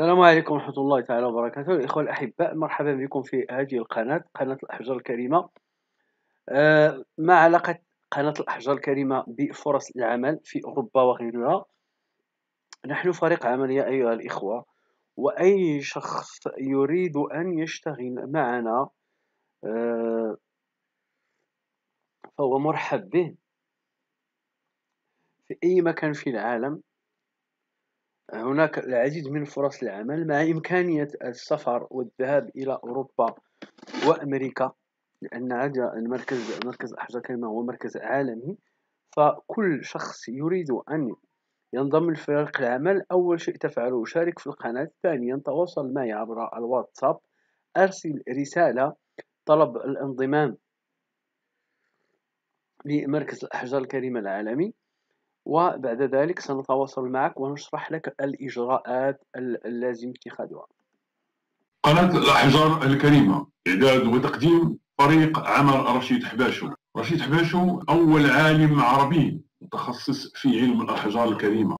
السلام عليكم ورحمة الله تعالى وبركاته. الإخوة الأحباء مرحبا بكم في هذه القناة قناة الأحجار الكريمة. آه، ما علاقة قناة الأحجار الكريمة بفرص العمل في أوروبا وغيرها نحن فريق عمل يا أيها الإخوة وأي شخص يريد أن يشتغل معنا آه، فهو مرحب به. في أي مكان في العالم هناك العديد من فرص العمل مع إمكانية السفر والذهاب إلى أوروبا وأمريكا لأن هذا المركز مركز أحجار كلمة هو مركز عالمي. فكل شخص يريد أن ينضم لفريق العمل. أول شيء تفعله شارك في القناة. ثانيا تواصل معي عبر الواتساب. أرسل رسالة طلب الانضمام لمركز الأحجار الكريمة العالمي. وبعد ذلك سنتواصل معك ونشرح لك الإجراءات اللازم اتخاذها قناة الأحجار الكريمة إعداد وتقديم فريق عمل رشيد حباشو. رشيد حباشو أول عالم عربي متخصص في علم الأحجار الكريمة.